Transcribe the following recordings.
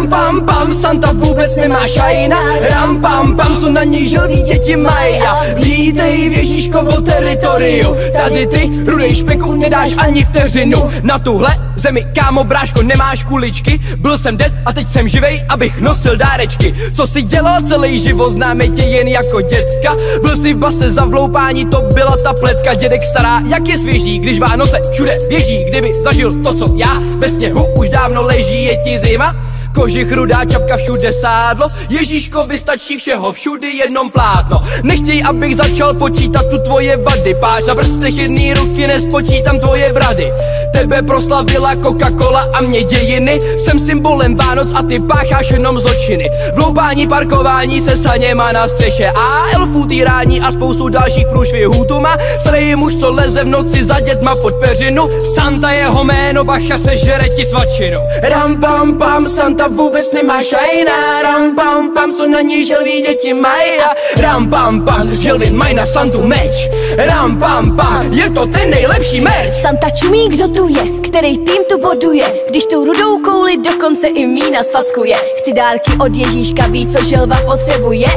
Ram pam pam, Santa vůbec nemá šajna. Ram pam pam, co na ní žilví děti mají. A vítej v Ježíškovo teritoriu. Tady ty, rudej špeku, nedáš ani vteřinu. Na tuhle zemi, kámo bráško, nemáš kuličky. Byl jsem dead a teď jsem živej, abych nosil dárečky. Co si dělal celý život, známe tě jen jako dětka. Byl si v base za vloupání, to byla ta pletka. Dědek stará, jak je svěží, když Vánoce všude běží. Kdyby zažil to, co já, bez sněhu už dávno leží, je ti zima Kožich rudá čapka všude sádlo. Ježíško vystačí všeho, všudy jednom plátno. Nechtěj, abych začal počítat tu tvoje vady. Páč na prstech jedný ruky nespočítám tvoje brady Tebe proslavila Coca-Cola a mě dějiny. Jsem symbolem Vánoc a ty pácháš jenom zločiny. Vloupání, parkování se saněma na střeše. A elfů týrání a spoustu dalších průšvihů. Tu má starý muž, co leze v noci za dětma pod peřinu. Santa jeho jméno, bacha se žere ti svačinu. Ram pam pam, Santa vůbec nemá šajna. Ram pam pam, co na ní želví děti mají A ram pam pam, želvy mají na Santu meč. Ram pam pam, je to ten nejlepší merch. Santa čumí, kdo tu je, který tým tu boduje. Když tu rudou kouli dokonce i mína sfackuje Chci dárky od Ježíška, ví, co želva potřebuje.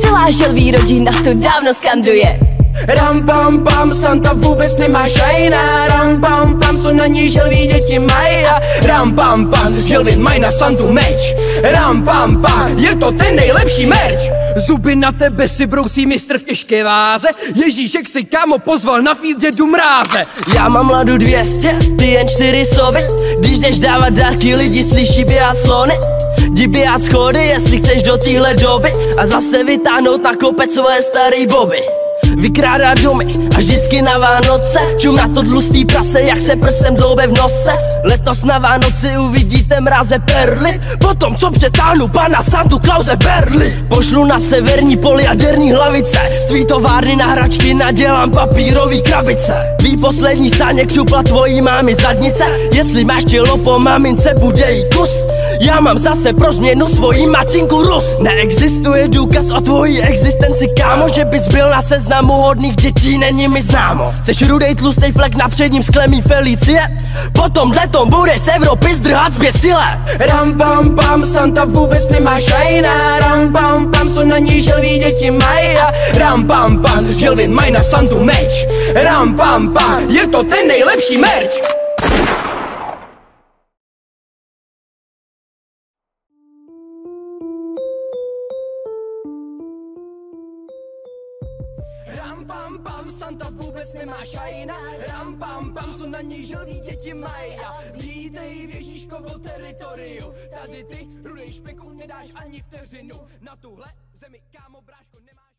Celá želví rodina tu dávno skanduje Ram pam pam, Santa vůbec nemá šajna. Ram pam pam, co na ní želví děti mají. A ram pam pam, želvy mají na Santu meč. Ram pam pam, je to ten nejlepší merch Zuby na tebe si brousí mistr v těžké váze. Ježíšek si kámo pozval na feed dědu mráze. Já mám mladu 200, ty jen čtyři sovy. Když jdeš dávat dárky, lidi slyší běhat slony. Jdi běhat schody, jestli chceš do téhle doby. A zase vytáhnout na kopec svoje starý boby Vykrádá domy a vždycky na Vánoce. Čum na to tlustý prase, jak se prsem dloube v nose Letos na Vánoci uvidíte mráze perly. Potom co přetáhnu pana Santu Klauze Berly. Pošlu na severní poli jaderní hlavice. Z tvý továrny na hračky nadělám papírový krabice. Tvý poslední sáně křupla tvojí mámy zadnice Jestli máš tělo po mamince, bude jí kus já mám zase pro změnu svojí matinku Rus. Neexistuje důkaz o tvojí existenci, kámo Že bys byl na seznamu hodných dětí, není mi známo. Chceš rudej tlustej flek na předním skle mý Felicie? Potom letom budeš z Evropy zdrhat zběsile Ram pam pam, Santa vůbec nemá šajna. Ram pam pam, co na ní želví děti mají. Ram pam pam, želvy mají na Santu meč. Ram pam pam, je to ten nejlepší merch Pam pam, Santa vůbec nemá šajna. Ram pam pam, co na ní želví děti mají. A vítej v Ježíškovo teritoriu. Tady ty, rudej špeku, nedáš ani vteřinu. Na tuhle zemi, kámo, bráško, nemáš